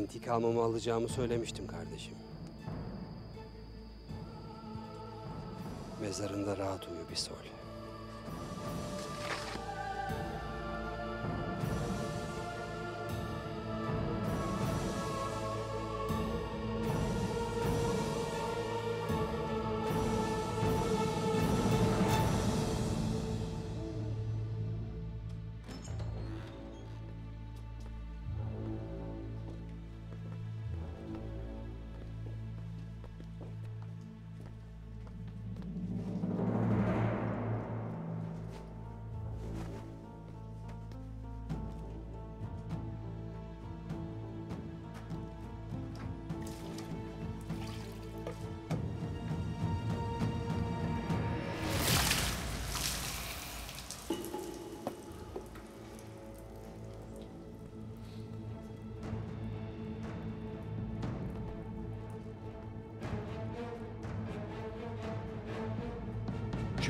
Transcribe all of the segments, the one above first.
İntikamımı alacağımı söylemiştim kardeşim. Mezarında rahat uyu bir sol.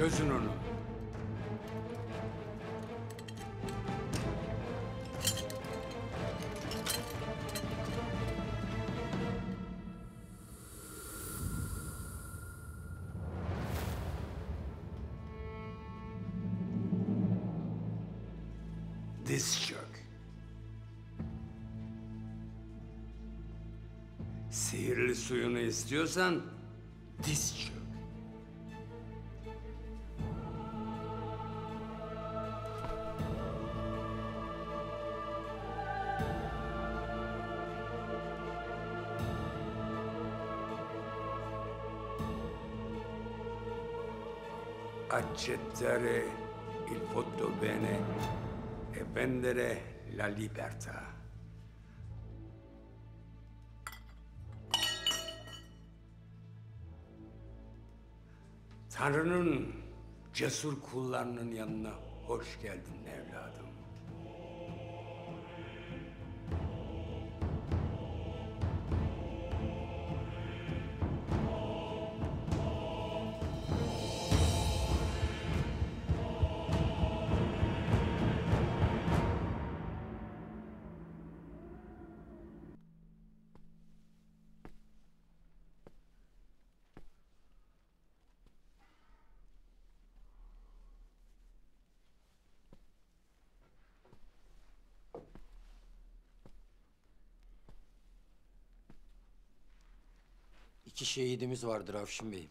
Çözün onu. Diz çök. Sihirli suyunu istiyorsan accettare il voto bene e vendere la libertà. Tanrı'nın cesur kullarının yanına hoş geldin evladım. İki şehidimiz vardır Avşin Bey'im.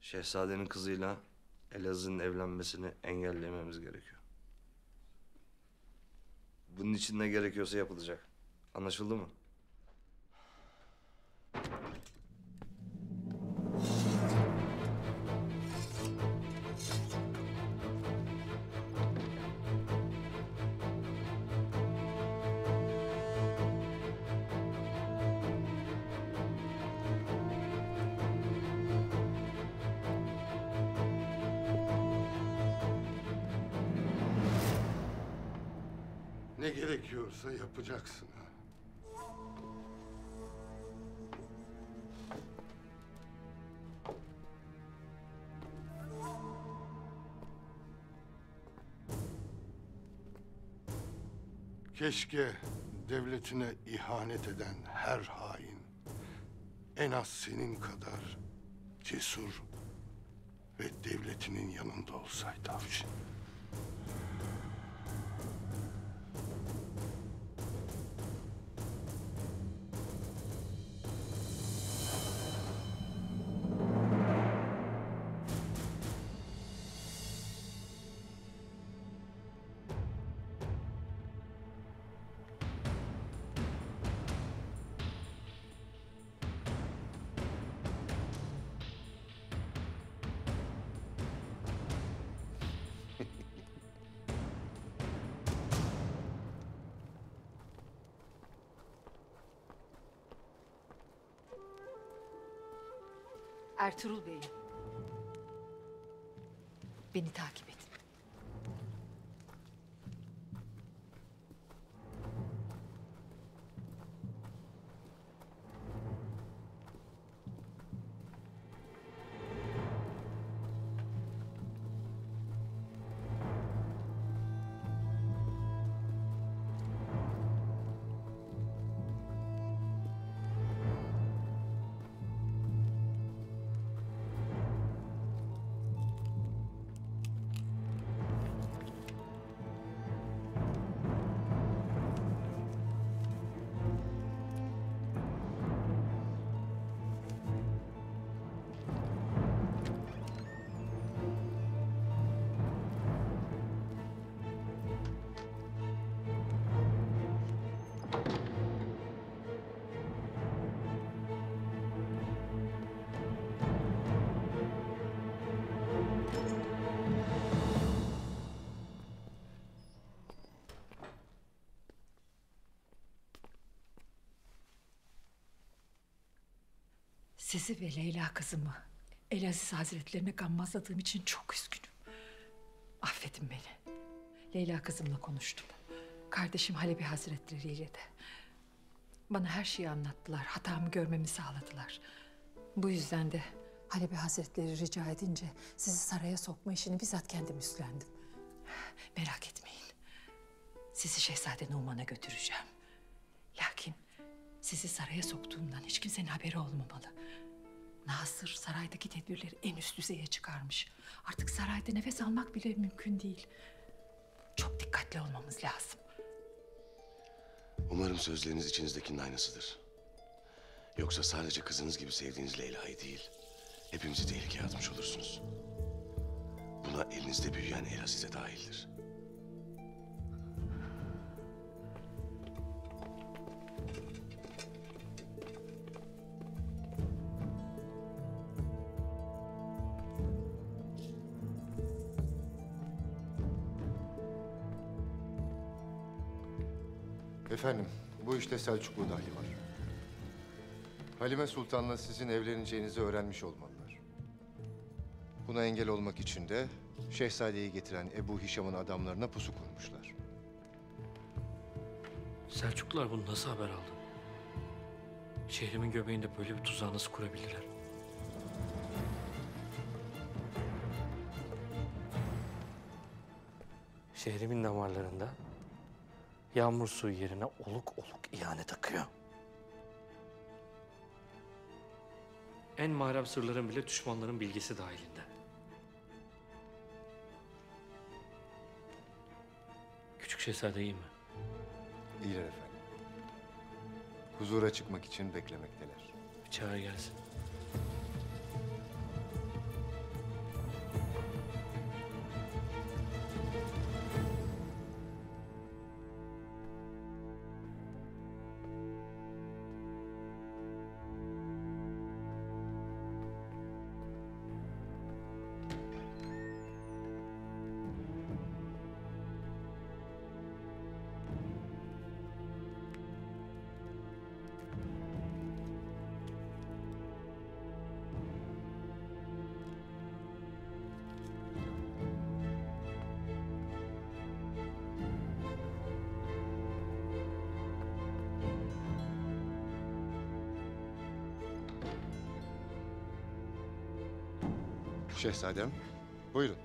Şehzadenin kızıyla Elazığ'ın evlenmesini engellememiz gerekiyor. Bunun için ne gerekiyorsa yapılacak. Anlaşıldı mı? Gerekiyorsa yapacaksın ha. Keşke devletine ihanet eden her hain en az senin kadar cesur ve devletinin yanında olsaydı Avcı. Ertuğrul Bey'im. Sizi ve Leyla kızımı Elaziz Hazretlerine gammazladığım için çok üzgünüm. Affedin beni. Leyla kızımla konuştum. Kardeşim Halebi Hazretleri ile de. Bana her şeyi anlattılar. Hatamı görmemi sağladılar. Bu yüzden de Halebi Hazretleri rica edince sizi saraya sokma işini bizzat kendim üstlendim. Merak etmeyin. Sizi Şehzade Numan'a Nasır saraydaki tedbirleri en üst düzeye çıkarmış. Artık sarayda nefes almak bile mümkün değil. Çok dikkatli olmamız lazım. Umarım sözleriniz içinizdekinin aynısıdır. Yoksa sadece kızınız gibi sevdiğiniz Leyla'yı değil, hepimizi tehlikeye atmış olursunuz. Buna elinizde büyüyen Elazize dahildir. İşte Selçuklu dahi var. Halime Sultan'la sizin evleneceğinizi öğrenmiş olmalılar. Buna engel olmak için de Şehzadeyi getiren Ebu Hişam'ın adamlarına pusu kurmuşlar. Selçuklular bunu nasıl haber aldı? Şehrimin göbeğinde böyle bir tuzağı nasıl kurabilirler? Şehrimin damarlarında yağmur suyu yerine oluk oluk ihanet akıyor. En mahrem sırların bile düşmanların bilgisi dahilinde. Küçük şehzade iyi mi? İyiler efendim. Huzura çıkmak için beklemekteler. Bir çağır gelsin. Şehzadem, buyurun.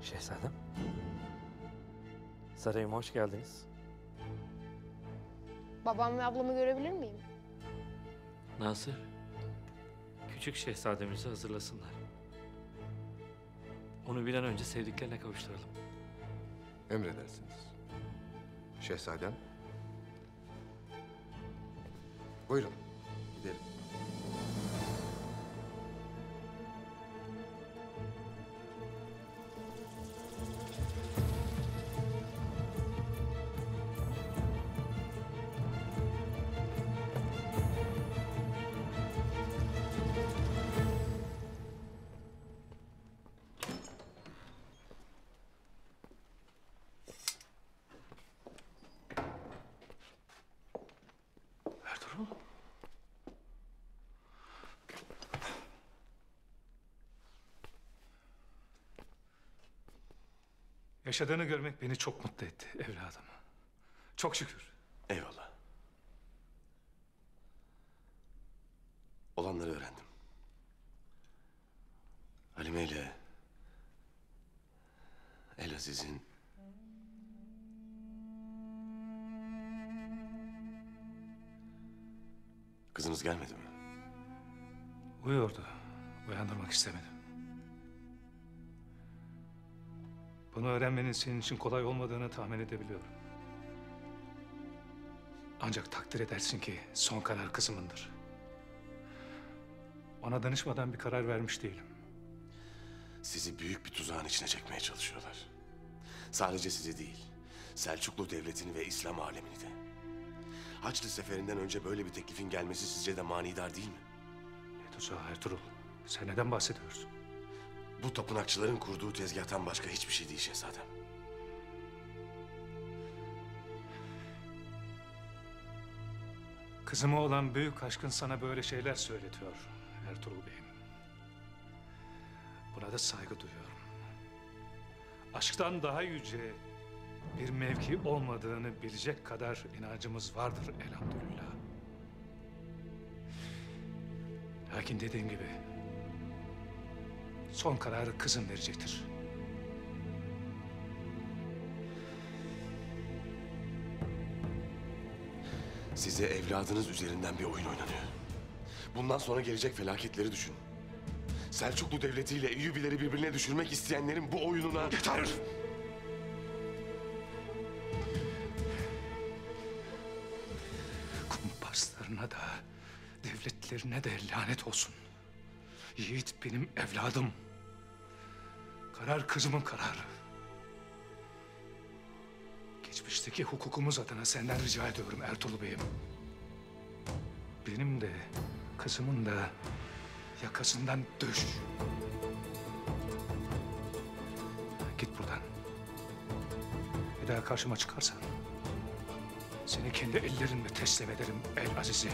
Şehzadem. Sarayıma hoş geldiniz. Babam ve ablamı görebilir miyim? Nasır, küçük şehzademizi hazırlasınlar. Onu bir an önce sevdiklerine kavuşturalım. Emredersiniz. Şehzadem. Buyurun, gidelim. Yaşadığını görmek beni çok mutlu etti evladım. Çok şükür. Eyvallah. Olanları öğrendim. Halime ile Elaziz'in Kızınız gelmedi mi? Uyuyordu. Uyandırmak istemedim. Bunu öğrenmenin senin için kolay olmadığını tahmin edebiliyorum. Ancak takdir edersin ki son karar kızımındır. Ona danışmadan bir karar vermiş değilim. Sizi büyük bir tuzağın içine çekmeye çalışıyorlar. Sadece sizi değil, Selçuklu Devleti'ni ve İslam alemini de. Haçlı seferinden önce böyle bir teklifin gelmesi sizce de manidar değil mi? Ne tuzağı Ertuğrul? Sen neden bahsediyorsun? Bu tapınakçıların kurduğu tezgahtan başka hiçbir şey değil şehzadem. Kızıma olan büyük aşkın sana böyle şeyler söyletiyor Ertuğrul Bey'im. Buna da saygı duyuyorum. Aşktan daha yüce, bir mevki olmadığını bilecek kadar inancımız vardır elhamdülillah. Lakin dediğim gibi son kararı kızım verecektir. Size evladınız üzerinden bir oyun oynanıyor. Bundan sonra gelecek felaketleri düşün. Selçuklu Devleti ile Eyyubileri birbirine düşürmek isteyenlerin bu oyununa... Yeter! Kumpaslarına da, devletlerine de lanet olsun. Yiğit benim evladım. Karar kızımın kararı. Geçmişteki hukukumuz adına senden rica ediyorum Ertuğrul Bey'im. Benim de kızımın da yakasından düş. Git buradan. Bir daha karşıma çıkarsan seni kendi ellerimle teslim ederim El Aziz'e.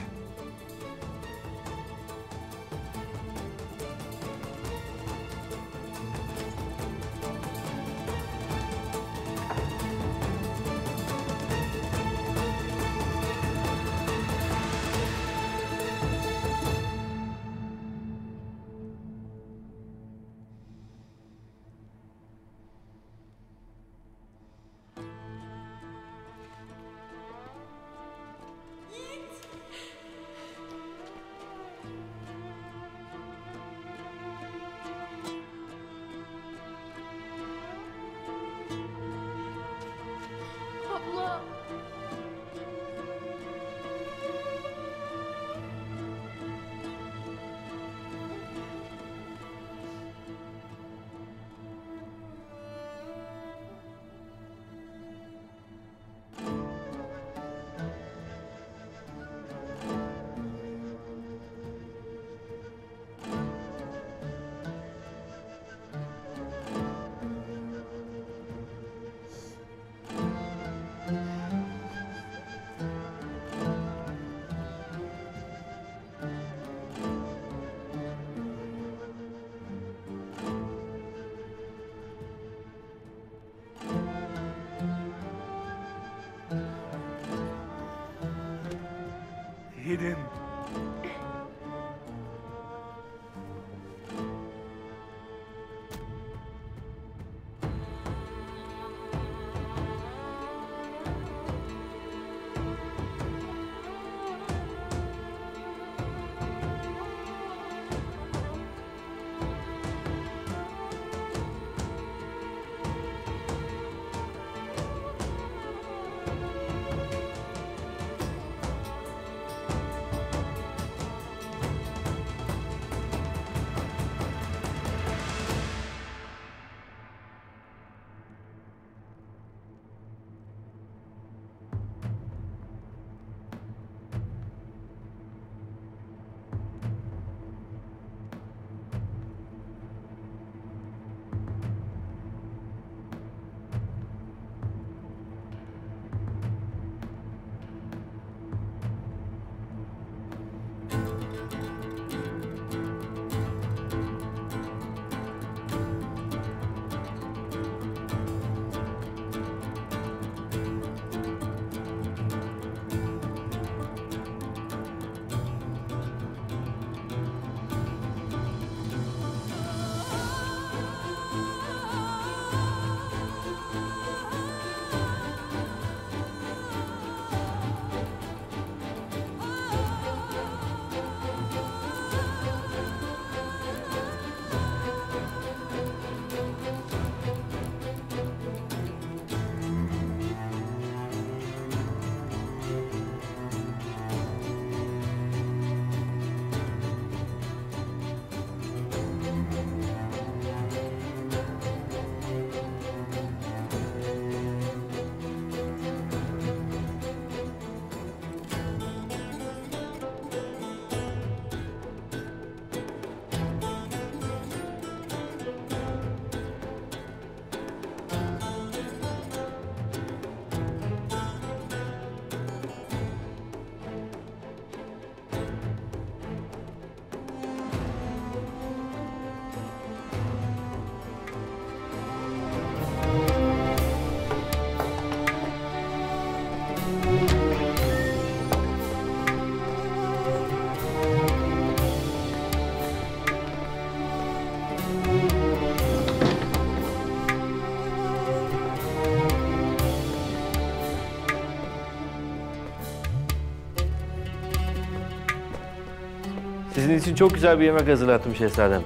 Senin için çok güzel bir yemek hazırlattım şehzadem.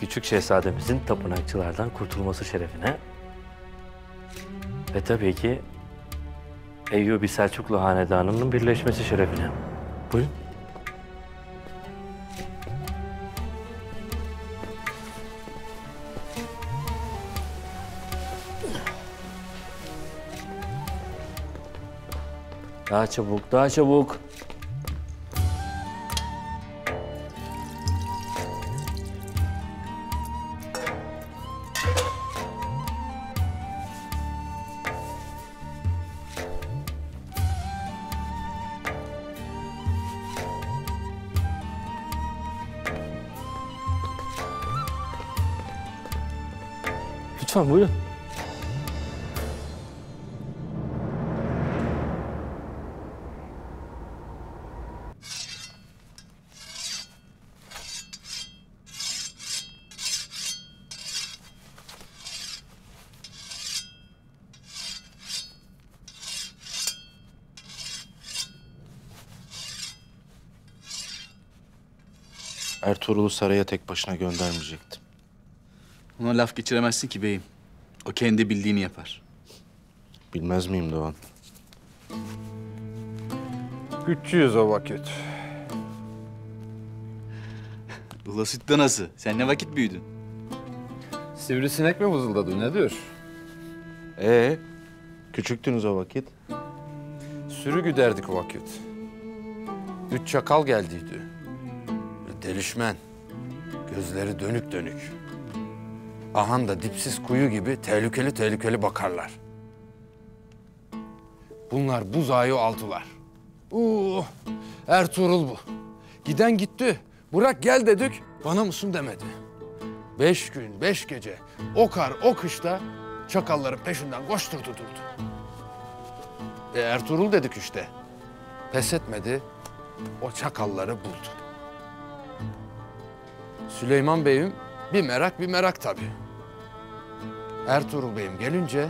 Küçük şehzademizin tapınakçılardan kurtulması şerefine. Ve tabii ki Eyyubi Selçuklu Hanedanı'nın birleşmesi şerefine. Buyurun. Daha çabuk, daha çabuk. Ertuğrul'u saraya tek başına göndermeyecektim. Ona laf geçiremezsin ki beyim. O kendi bildiğini yapar. Bilmez miyim Doğan? Güççüyüz o vakit. Ulasit danası. Sen ne vakit büyüdün? Sivrisinek mi vızıldadı nedir? Ee, küçüktünüz o vakit. Sürü güderdik o vakit. Üç çakal geldiydi. Delişmen. Gözleri dönük dönük. Ahan da dipsiz kuyu gibi tehlikeli tehlikeli bakarlar. Bunlar buzağı altılar. Oo, Ertuğrul bu. Giden gitti. Bırak gel dedik. Bana mısın demedi. Beş gün, beş gece o kar, o kışta çakalların peşinden koşturdu durdu. E Ertuğrul dedik işte. Pes etmedi. O çakalları buldu. Süleyman Bey'im bir merak bir merak tabii. Ertuğrul Bey'im gelince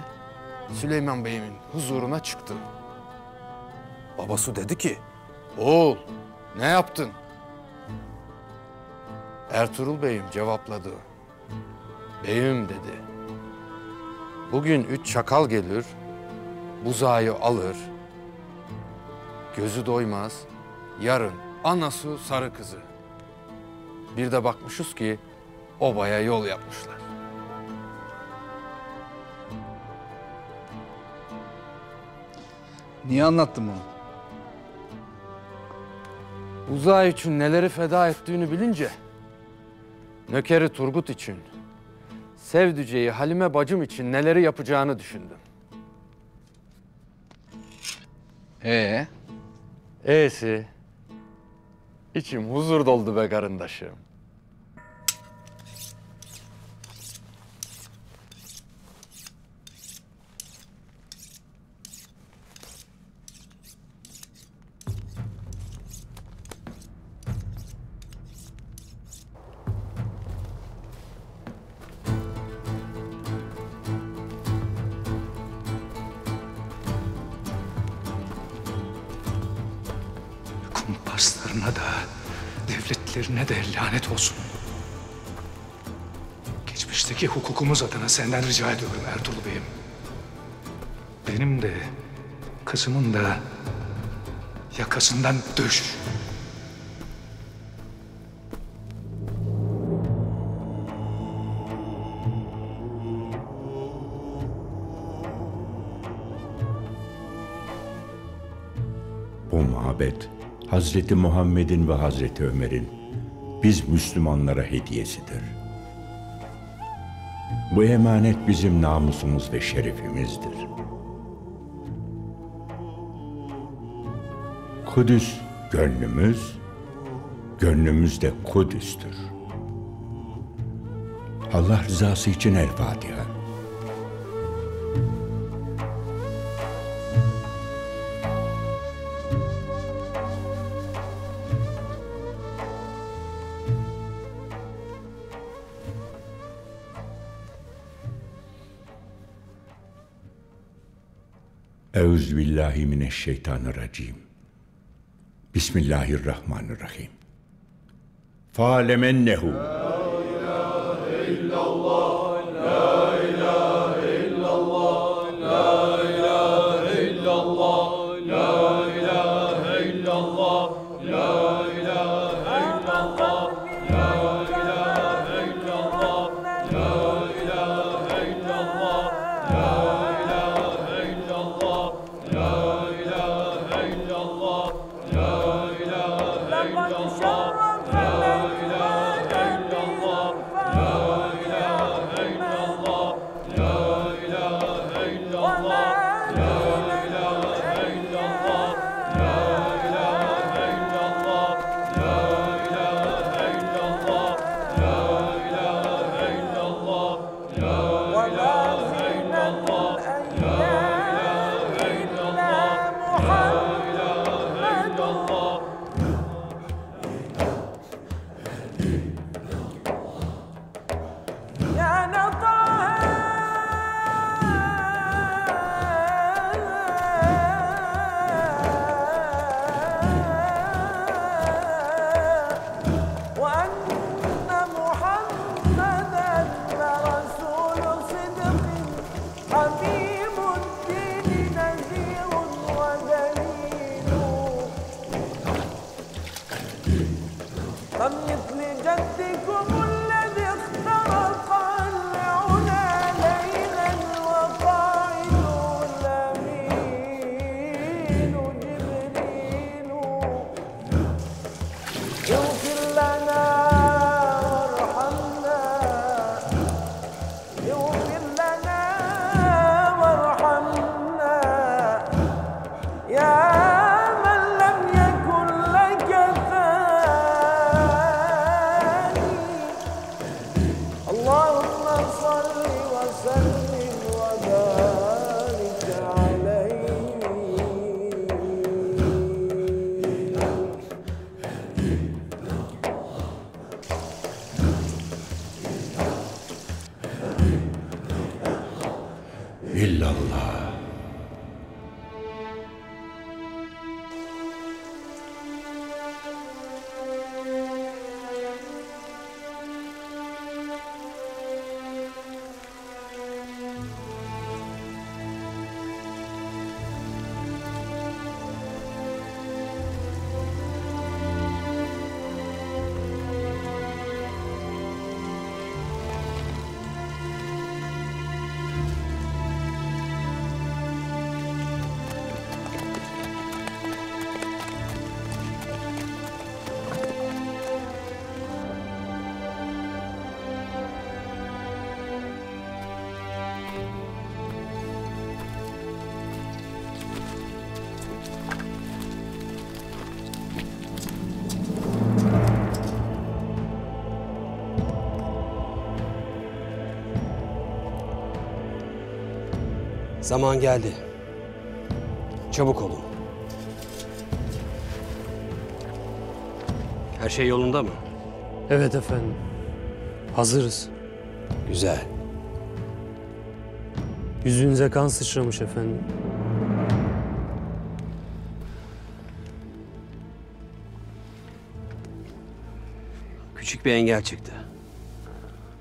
Süleyman Bey'imin huzuruna çıktı. Babası dedi ki, oğul ne yaptın? Ertuğrul Bey'im cevapladı. Beyim dedi. Bugün üç çakal gelir, buzağı alır. Gözü doymaz, yarın anası sarı kızı. Bir de bakmışız ki obaya yol yapmışlar. Niye anlattın bunu? Buzağı için neleri feda ettiğini bilince, nökeri Turgut için, sevdiceği Halime bacım için neleri yapacağını düşündüm. Ee? E'si, içim huzur doldu be karındaşım. Senden rica ediyorum Ertuğrul Bey'im. Benim de, kızımın da yakasından düş. Bu mabet Hazreti Muhammed'in ve Hazreti Ömer'in biz Müslümanlara hediyesidir. Bu emanet bizim namusumuz ve şerefimizdir. Kudüs gönlümüz, gönlümüz de Kudüs'tür. Allah rızası için El Fatiha. Euzu billahi mineşşeytanirracim. Bismillahirrahmanirrahim. Falemennehu. Zaman geldi. Çabuk olun. Her şey yolunda mı? Evet efendim. Hazırız. Güzel. Yüzünüze kan sıçramış efendim. Küçük bir engel çıktı.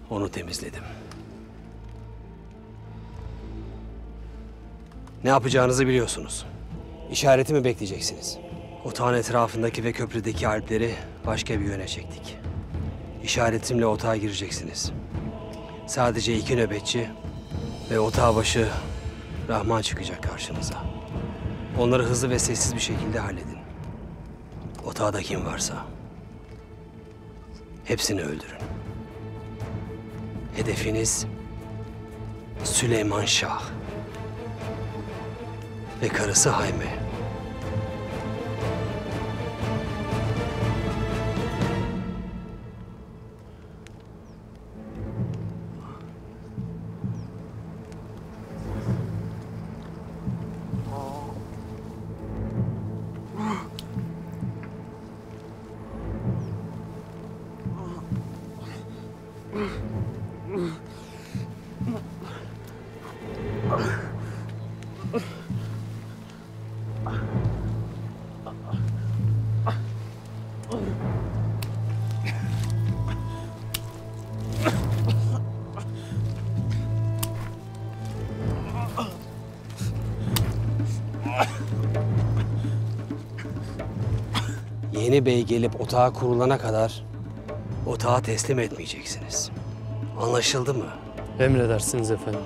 Onu temizledim. Ne yapacağınızı biliyorsunuz. İşaretimi bekleyeceksiniz. Otağın etrafındaki ve köprüdeki alpleri başka bir yöne çektik. İşaretimle otağa gireceksiniz. Sadece iki nöbetçi ve otağı başı Rahman çıkacak karşınıza. Onları hızlı ve sessiz bir şekilde halledin. Otağda kim varsa hepsini öldürün. Hedefiniz Süleyman Şah ve karısı Hayme. Yeni bey gelip otağa kurulana kadar otağı teslim etmeyeceksiniz. Anlaşıldı mı? Emredersiniz efendim.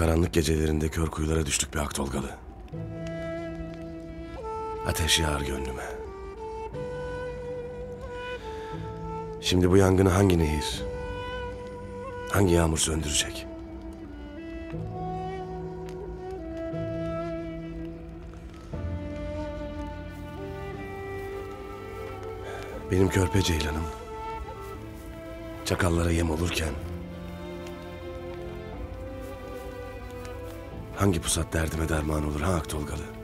Karanlık gecelerinde kör kuyulara düştük bir Aktolgalı. Ateş yağar gönlüme. Şimdi bu yangını hangi nehir, hangi yağmur söndürecek? Benim körpe ceylanım çakallara yem olurken hangi pusat derdime derman olur ha Aktolgalı?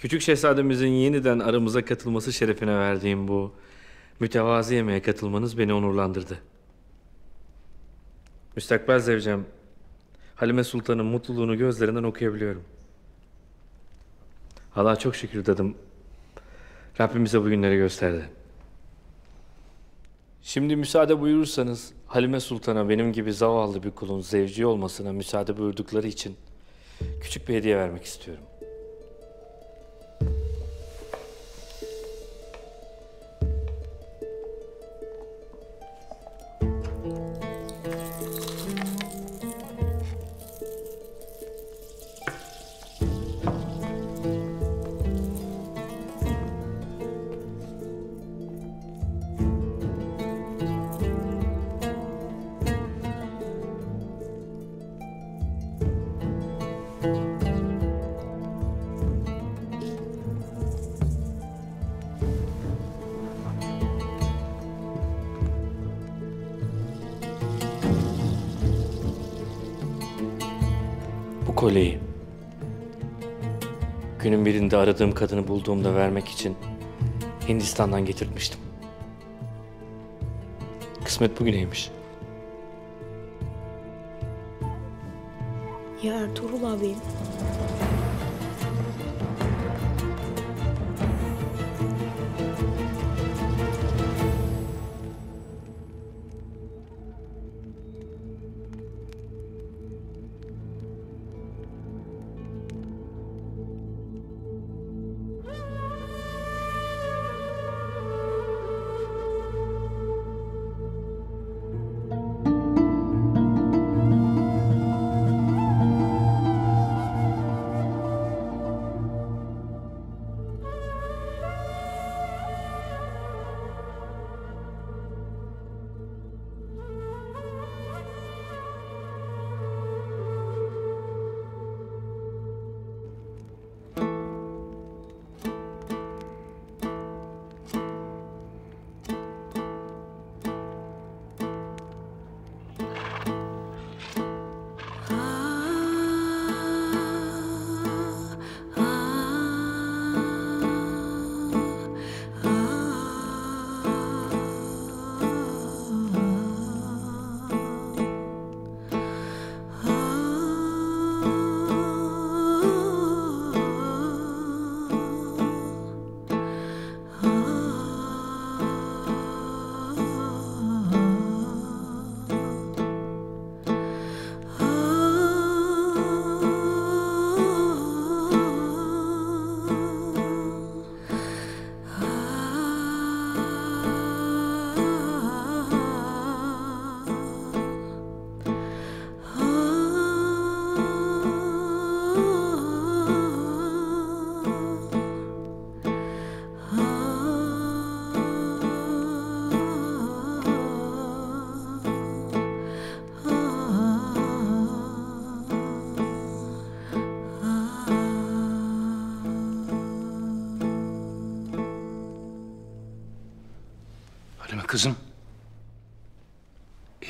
Küçük şehzademizin yeniden aramıza katılması şerefine verdiğim bu mütevazi yemeğe katılmanız beni onurlandırdı. Müstakbel zevcem, Halime Sultan'ın mutluluğunu gözlerinden okuyabiliyorum. Allah'a çok şükür dadım. Rabbim bize bu günleri gösterdi. Şimdi müsaade buyurursanız Halime Sultan'a benim gibi zavallı bir kulun zevci olmasına müsaade buyurdukları için küçük bir hediye vermek istiyorum. Kolyeyi günün birinde aradığım kadını bulduğumda vermek için Hindistan'dan getirtmiştim. Kısmet bugüneymiş. Ya Ertuğrul abi.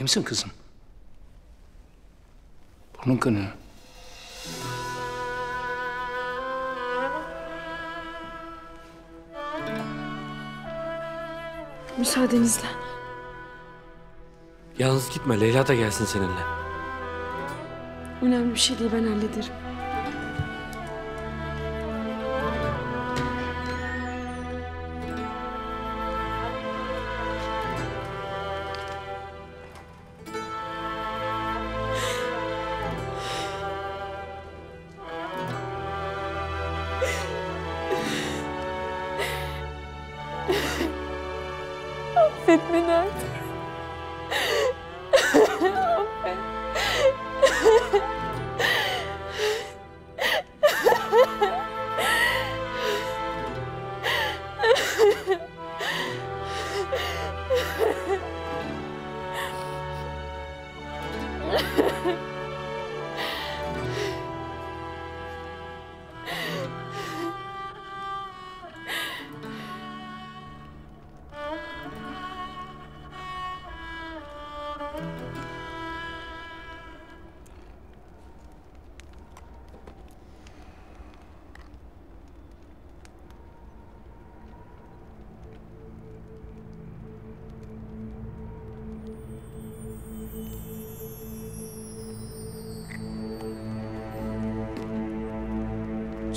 İyi misin kızım? Burnun kanıyor. Müsaadenizle. Yalnız gitme. Leyla da gelsin seninle. Önemli bir şey değil ben hallederim.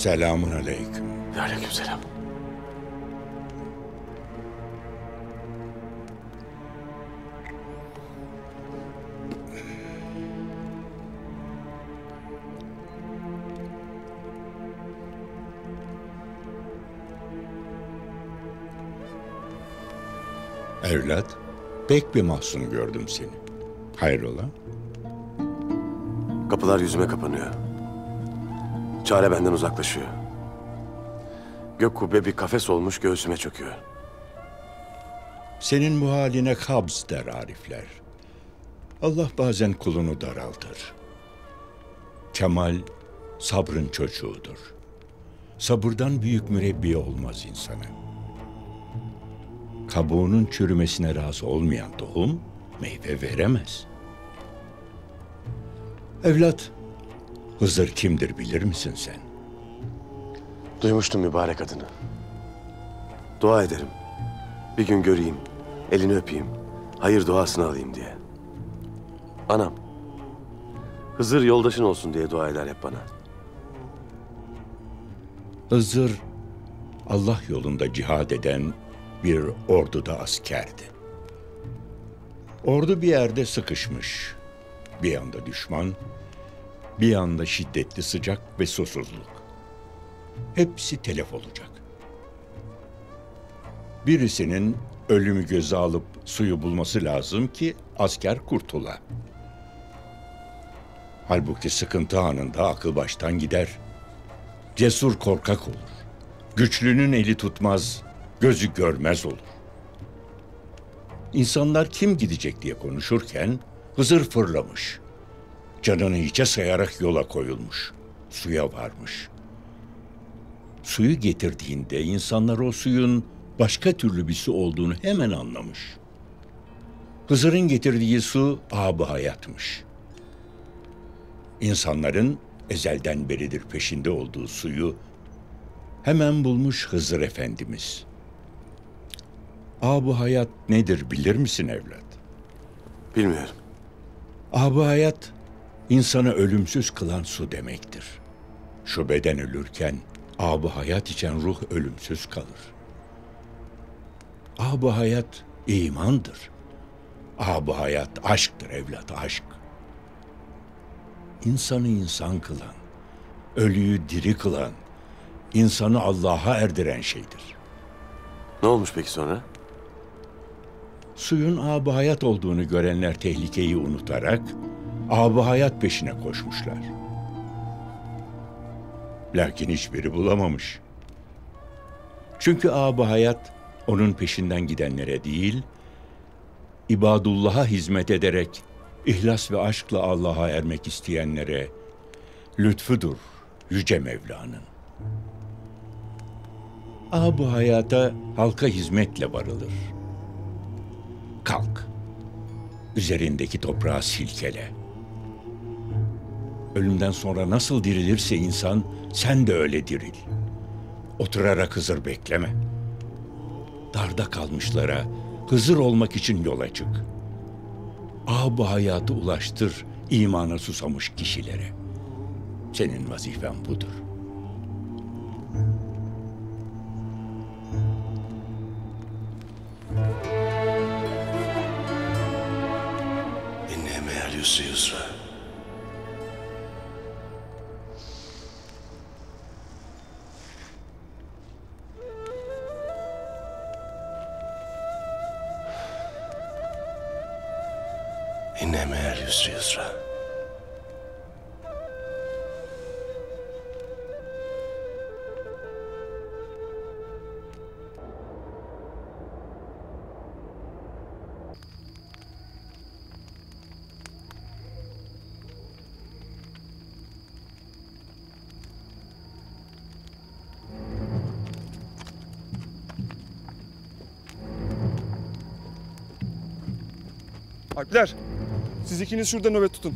Selamun aleyküm. Aleykümselam. Evlat, pek bir mahzun gördüm seni. Hayrola? Kapılar yüzüme kapanıyor. Çare benden uzaklaşıyor. Gök kubbe bir kafes olmuş göğsüme çöküyor. Senin bu haline kabz der Arifler. Allah bazen kulunu daraltır. Kemal sabrın çocuğudur. Sabırdan büyük mürebbiye olmaz insana. Kabuğunun çürümesine razı olmayan tohum meyve veremez. Evlat, Hızır kimdir bilir misin sen? Duymuştum mübarek adını. Dua ederim. Bir gün göreyim, elini öpeyim, hayır duasını alayım diye. Anam, Hızır yoldaşın olsun diye dua eder hep bana. Hızır Allah yolunda cihad eden bir orduda askerdi. Ordu bir yerde sıkışmış. Bir yanda düşman, bir yanda şiddetli sıcak ve susuzluk. Hepsi telef olacak. Birisinin ölümü göze alıp suyu bulması lazım ki asker kurtula. Halbuki sıkıntı anında akıl baştan gider. Cesur korkak olur. Güçlünün eli tutmaz, gözü görmez olur. İnsanlar kim gidecek diye konuşurken Hızır fırlamış. Canını hiçe sayarak yola koyulmuş. Suya varmış. Suyu getirdiğinde insanlar o suyun başka türlü bir su olduğunu hemen anlamış. Hızır'ın getirdiği su ab hayatmış. İnsanların ezelden beridir peşinde olduğu suyu hemen bulmuş Hızır Efendimiz. Ab hayat nedir bilir misin evlat? Bilmiyorum. Ab hayat insanı ölümsüz kılan su demektir. Şu beden ölürken ab hayat içen ruh ölümsüz kalır. Ab hayat imandır. Ab hayat aşktır evlat aşk. İnsanı insan kılan, ölüyü diri kılan, insanı Allah'a erdiren şeydir. Ne olmuş peki sonra? Suyun ab hayat olduğunu görenler tehlikeyi unutarak ab hayat peşine koşmuşlar. Lakin hiçbiri bulamamış. Çünkü ab hayat onun peşinden gidenlere değil, ibadullah'a hizmet ederek ihlas ve aşkla Allah'a ermek isteyenlere lütfudur Yüce Mevla'nın. Ab hayata halka hizmetle varılır. Üzerindeki toprağı silkele. Ölümden sonra nasıl dirilirse insan, sen de öyle diril. Oturarak Hızır bekleme. Darda kalmışlara Hızır olmak için yola çık. Ah bu hayatı ulaştır imana susamış kişilere. Senin vazifen budur. Yusra. Yüzde yüz Alpler! Siz ikiniz şurada nöbet tutun.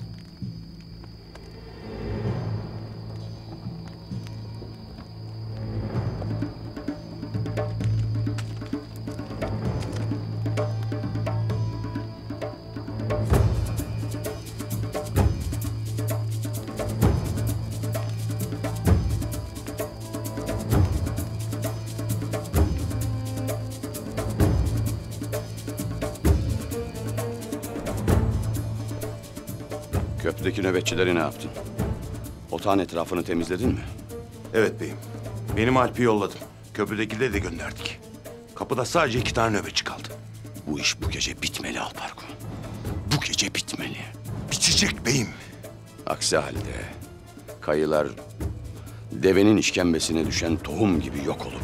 Nöbetçileri ne yaptın? Otağın etrafını temizledin mi? Evet beyim. Benim Alp'i yolladım. Köprüdekileri de gönderdik. Kapıda sadece iki tane nöbetçi kaldı. Bu iş bu gece bitmeli Alparko. Bu gece bitmeli. Bitecek beyim. Aksi halde kayılar devenin işkembesine düşen tohum gibi yok gidecek.